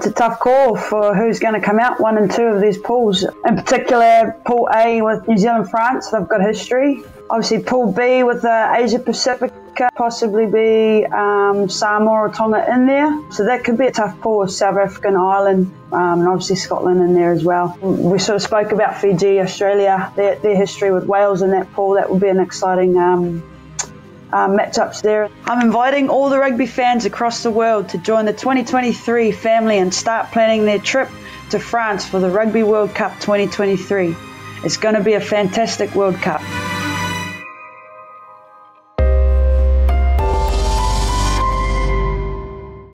It's a tough call for who's going to come out one and two of these pools. In particular, Pool A with New Zealand, France, they've got history. Obviously, Pool B with the Asia Pacific possibly be um, Samoa or Tonga in there. So that could be a tough pool with South African Ireland um, and obviously Scotland in there as well. We sort of spoke about Fiji, Australia, their, their history with Wales in that pool. That would be an exciting um, uh, matchups there. I'm inviting all the rugby fans across the world to join the 2023 family and start planning their trip to France for the Rugby World Cup 2023. It's going to be a fantastic World Cup.